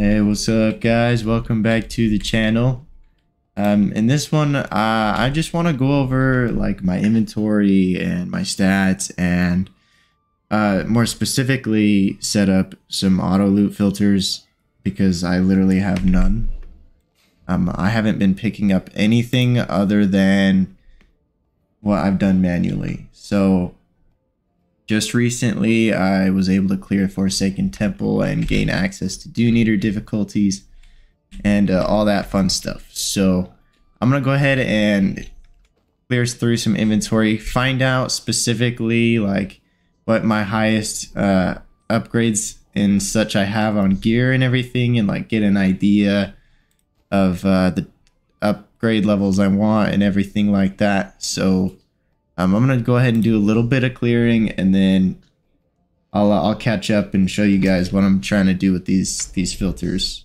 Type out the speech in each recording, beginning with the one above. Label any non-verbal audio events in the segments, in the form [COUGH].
Hey, what's up, guys? Welcome back to the channel. Um, in this one, uh, I just want to go over like my inventory and my stats, and uh, more specifically, set up some auto loot filters because I literally have none. Um, I haven't been picking up anything other than what I've done manually. So just recently, I was able to clear Forsaken Temple and gain access to Dune Eater difficulties and uh, all that fun stuff. So I'm going to go ahead and clear through some inventory, find out specifically like what my highest uh, upgrades and such I have on gear and everything, and like get an idea of uh, the upgrade levels I want and everything like that. So um, I'm gonna go ahead and do a little bit of clearing, and then I'll uh, I'll catch up and show you guys what I'm trying to do with these these filters.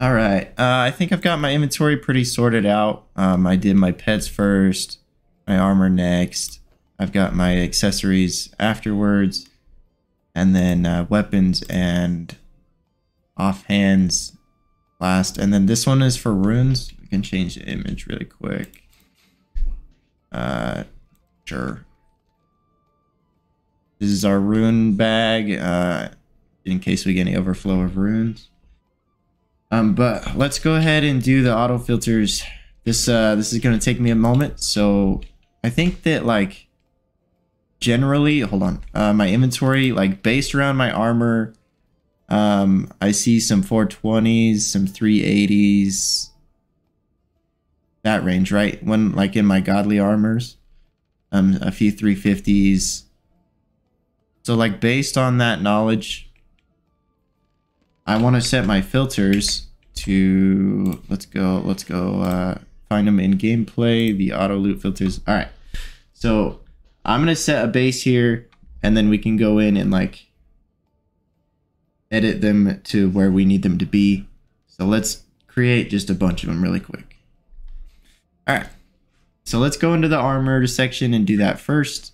All right, uh, I think I've got my inventory pretty sorted out. Um, I did my pets first, my armor next. I've got my accessories afterwards, and then uh, weapons and offhands last. And then this one is for runes. We can change the image really quick. Uh, sure. This is our rune bag, uh, in case we get any overflow of runes. Um, but let's go ahead and do the auto filters. This uh, this is gonna take me a moment, so I think that like generally, hold on, uh, my inventory like based around my armor um, I see some 420s, some 380s. That range, right? When like in my godly armors, um, a few 350s. So like based on that knowledge, I want to set my filters to let's go let's go uh, find them in gameplay. The auto loot filters. All right, so I'm gonna set a base here, and then we can go in and like edit them to where we need them to be. So let's create just a bunch of them really quick. All right. So let's go into the armor section and do that first.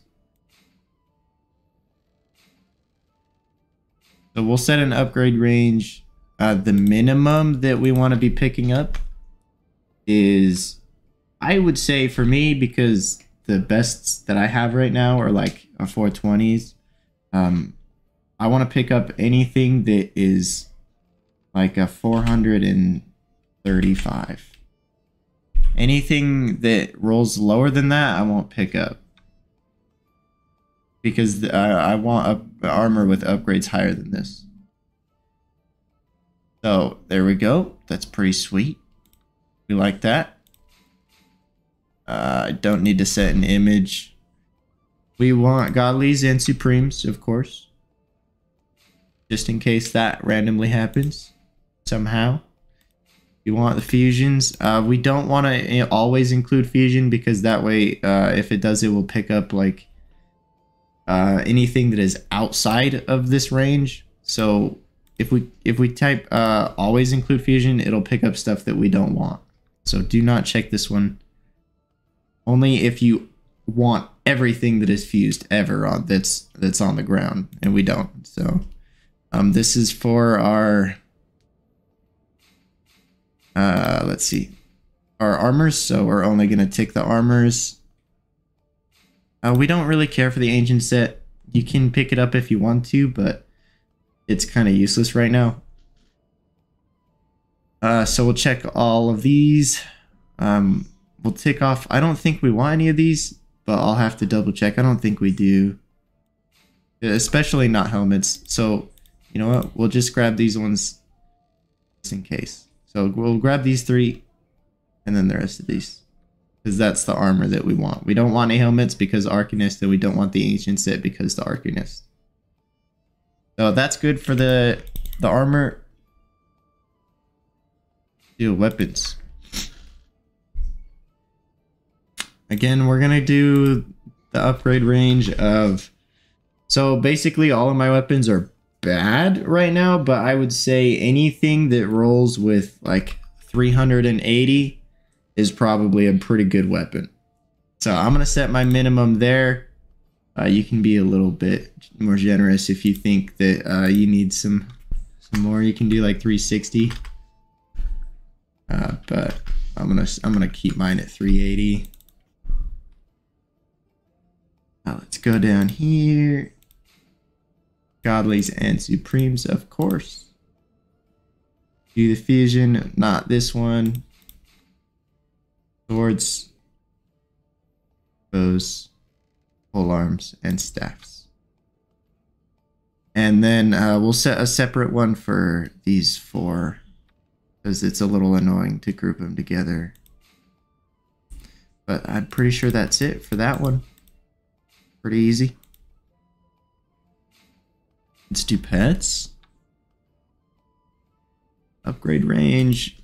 So we'll set an upgrade range. Uh, the minimum that we want to be picking up is, I would say for me, because the bests that I have right now are like a 420s. Um, I want to pick up anything that is like a 435. Anything that rolls lower than that, I won't pick up. Because I, I want armor with upgrades higher than this. So, there we go. That's pretty sweet. We like that. Uh, I don't need to set an image. We want godlies and supremes, of course just in case that randomly happens somehow. You want the fusions. Uh, we don't want to always include fusion because that way, uh, if it does, it will pick up like uh, anything that is outside of this range. So if we if we type uh, always include fusion, it'll pick up stuff that we don't want. So do not check this one. Only if you want everything that is fused ever on that's that's on the ground, and we don't. So. Um, this is for our, uh, let's see, our armors. So we're only going to tick the armors. Uh, we don't really care for the ancient set. You can pick it up if you want to, but it's kind of useless right now. Uh, so we'll check all of these. Um, we'll tick off. I don't think we want any of these, but I'll have to double check. I don't think we do. Especially not helmets. So you know what? We'll just grab these ones just in case. So we'll grab these three and then the rest of these. Because that's the armor that we want. We don't want any helmets because Arcanist, and we don't want the Ancient set because the Arcanist. So that's good for the the armor. Do weapons. Again, we're gonna do the upgrade range of so basically all of my weapons are bad right now, but I would say anything that rolls with like 380 is probably a pretty good weapon. So I'm going to set my minimum there. uh, you can be a little bit more generous if you think that uh, you need some some more. You can do like 360. Uh, but I'm gonna I'm gonna keep mine at 380. Now let's go down here. Godlies and Supremes, of course. Do the fusion, not this one. Swords, bows, pole arms, and staffs. And then uh, we'll set a separate one for these four because it's a little annoying to group them together. But I'm pretty sure that's it for that one. Pretty easy. Let's do pets. Upgrade range.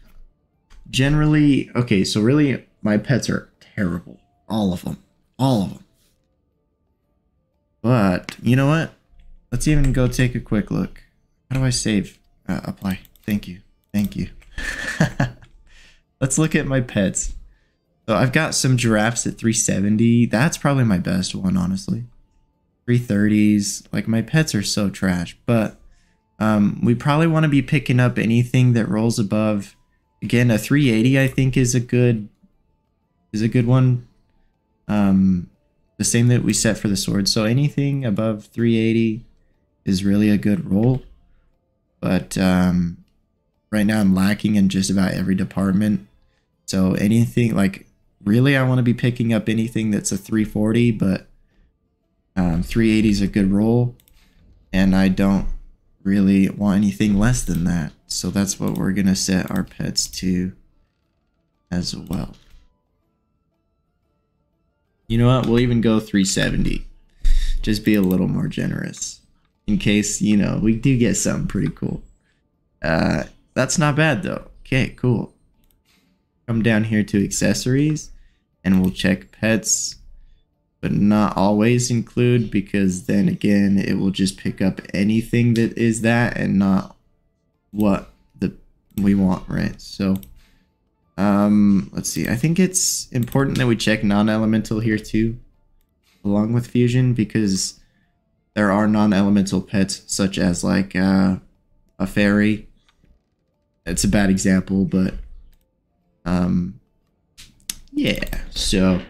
Generally, okay, so really, my pets are terrible. All of them. All of them. But, you know what? Let's even go take a quick look. How do I save? Uh, apply. Thank you. Thank you. [LAUGHS] Let's look at my pets. So I've got some giraffes at 370. That's probably my best one, honestly. 330s. Like my pets are so trash, but um, we probably want to be picking up anything that rolls above. Again, a 380 I think is a good is a good one. Um, the same that we set for the sword. So anything above 380 is really a good roll. But um, right now I'm lacking in just about every department. So anything like really I want to be picking up anything that's a 340, but um, 380 is a good roll. And I don't really want anything less than that. So that's what we're going to set our pets to as well. You know what? We'll even go 370. Just be a little more generous. In case, you know, we do get something pretty cool. Uh, that's not bad though. Okay, cool. Come down here to accessories and we'll check pets, but not always include because then again, it will just pick up anything that is that and not what the we want, right? So um, let's see. I think it's important that we check non-elemental here too, along with fusion, because there are non-elemental pets such as like uh, a fairy. It's a bad example, but um, yeah. So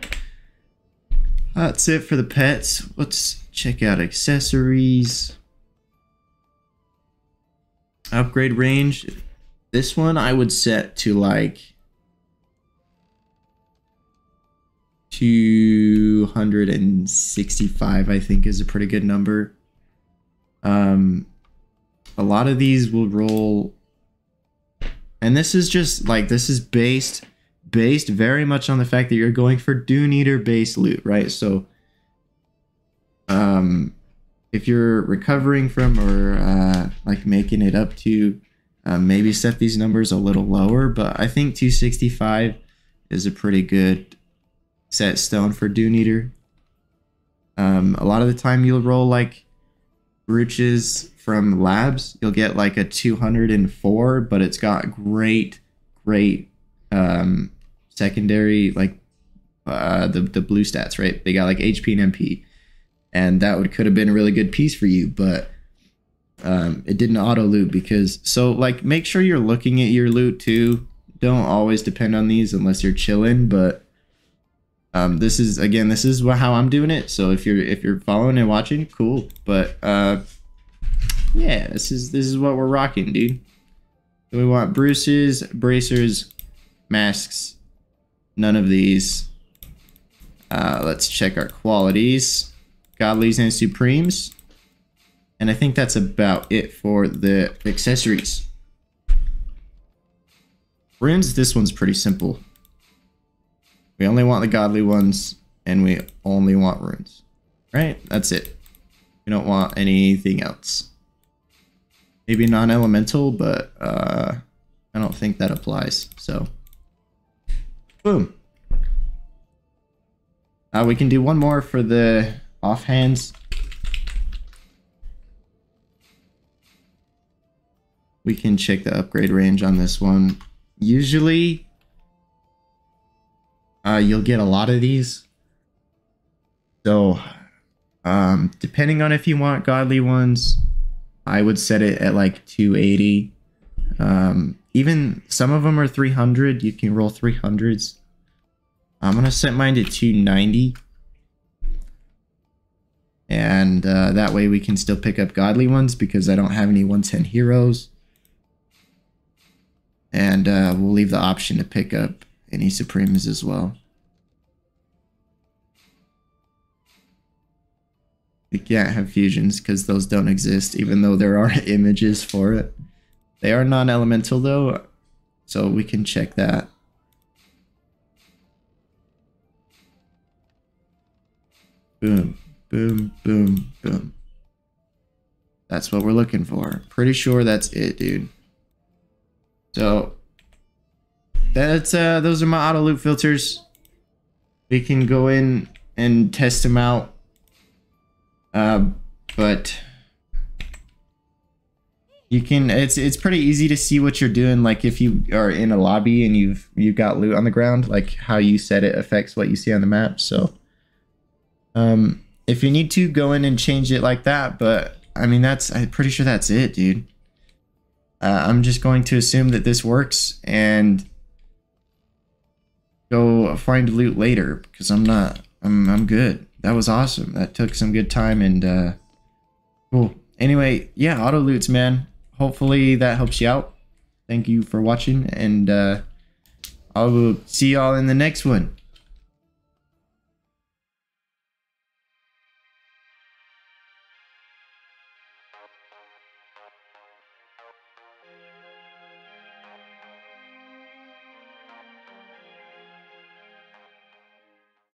that's it for the pets. Let's check out accessories. Upgrade range. This one I would set to like 265 I think is a pretty good number. Um a lot of these will roll and this is just like this is based based very much on the fact that you're going for Dune Eater based loot, right? So um if you're recovering from or uh like making it up to uh, maybe set these numbers a little lower, but I think 265 is a pretty good set stone for Dune Eater. Um, a lot of the time you'll roll like brooches from labs. You'll get like a 204, but it's got great, great um, secondary like uh, the the blue stats, right? They got like HP and MP, and that would could have been a really good piece for you, but um, it didn't auto loot because so like make sure you're looking at your loot too. Don't always depend on these unless you're chilling, but um, this is again, this is how I'm doing it. So if you're if you're following and watching, cool. But uh, yeah, this is this is what we're rocking, dude. We want brooches, bracers, masks. None of these. Uh, let's check our qualities. Godlies and Supremes. And I think that's about it for the accessories. Runes, this one's pretty simple. We only want the godly ones, and we only want runes. Right? That's it. We don't want anything else. Maybe non-elemental, but uh, I don't think that applies. So, boom. Uh, we can do one more for the offhands. We can check the upgrade range on this one. Usually, uh, you'll get a lot of these. So Um, depending on if you want godly ones, I would set it at like 280. Um, even some of them are 300. You can roll 300s. I'm gonna set mine to 290. And uh, that way we can still pick up godly ones because I don't have any 110 heroes. And uh, we'll leave the option to pick up any Supremes as well. We can't have fusions because those don't exist, even though there are [LAUGHS] images for it. They are non-elemental though, so we can check that. Boom, boom, boom, boom. That's what we're looking for. Pretty sure that's it, dude. So that's uh those are my auto loot filters. We can go in and test them out. Uh, but you can it's it's pretty easy to see what you're doing like if you are in a lobby and you've you've got loot on the ground like how you set it affects what you see on the map so um if you need to go in and change it like that but i mean that's i'm pretty sure that's it dude. Uh, i'm just going to assume that this works and go find loot later because i'm not i'm i'm good. That was awesome. That took some good time and uh cool. Anyway yeah auto loots man. Hopefully that helps you out. Thank you for watching, and uh, I will see y'all in the next one.